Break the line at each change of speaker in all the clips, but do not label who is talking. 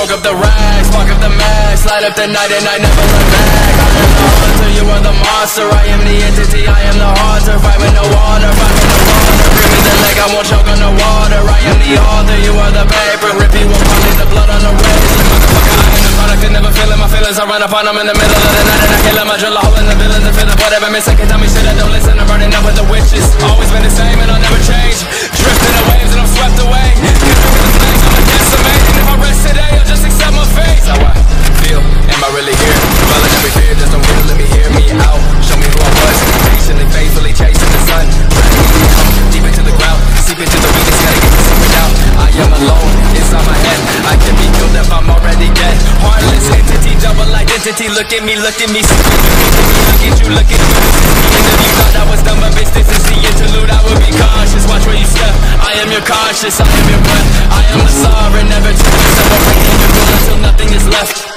Soak up the rags, fuck up the max Light up the night and I never look back. I am the hunter, you are the monster I am the entity, I am the haunter Fight with no water, fight with no water. Bring me the leg, I won't choke on the water. I am the author, you are the paper. Rip you apart, leave the blood on the razor I am the product and never feeling my feelings I run upon them in the middle of the night And I kill them, I drill a hole in the villains And feel the whatever missing. Can tell me shit I don't listen. I'm running I am alone, inside my head I can be killed if I'm already dead entity, double identity Look at me, look at me, Look at you, look at you, this is me And if you thought I was dumb, but bitch, this is the interlude I will be cautious, watch where you step I am your cautious, I am your breath I am the sovereign, never to be Separating your rule until nothing is left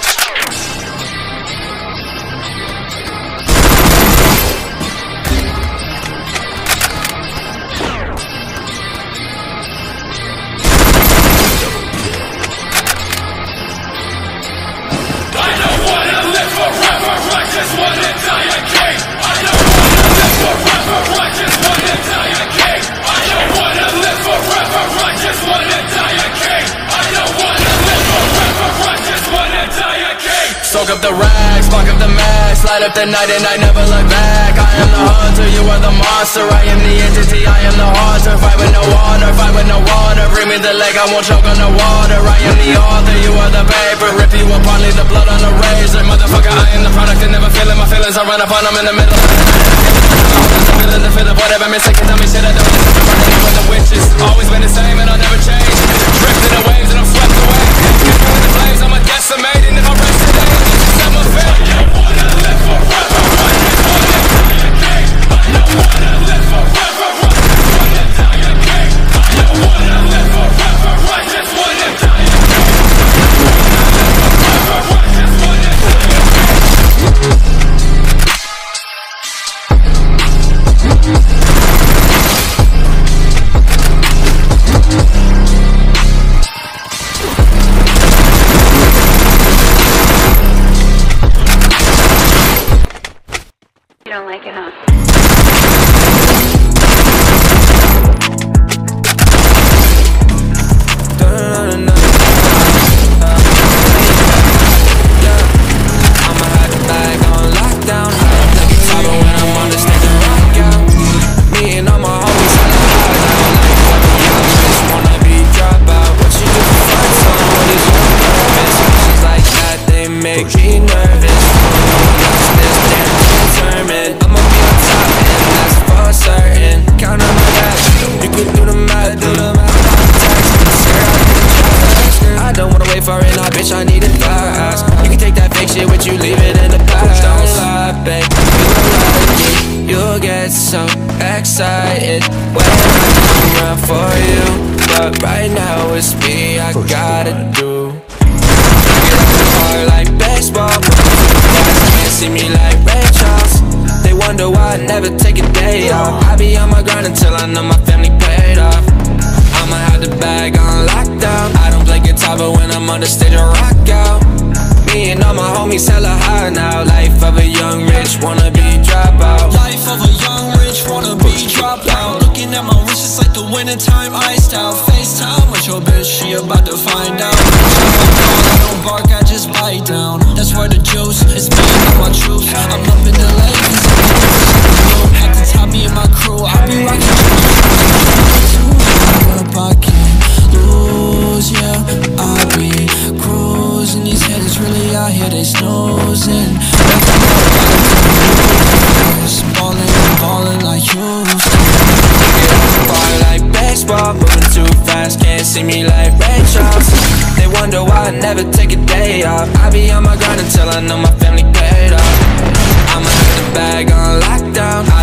Soak up the rags, fuck up the max Light up the night and I never look back. I am the hunter, you are the monster I am the entity, I am the haunter Fight with no water, fight with no water. Bring me the leg, I won't choke on the water. I am the author, you are the paper Rip you apart, leave the blood on the razor. Motherfucker, I am the product and never feeling my feelings. I run upon them in the middle. Night Feeling the feel of whatever Can tell me shit I don't listen I'm with the witches Always been the same
don't
like it, huh?
Get so excited When I come around for you. But right now it's me I gotta do. Get off the car like baseball. Can't see me like Ray Charles. They wonder why I never take a day off. I be on my grind until I know my family paid off. I'ma have the bag on lockdown. I don't play guitar, but when I'm on the stage, I rock out. Me and all my homies hella high now. Life of a young rich wannabe
the wintertime iced out. FaceTime with your bitch, she about to find out. I don't bark, I just bite down. That's where the juice is me and my truth. I'm up in the lake, At the top, me and my crew, I be rocking up, I can't lose, yeah I be cruising, these haters really out here, they snoozing
see me like Ray Charles. They wonder why I never take a day off. I be on my grind until I know my family paid off. I'ma have the bag on lockdown. I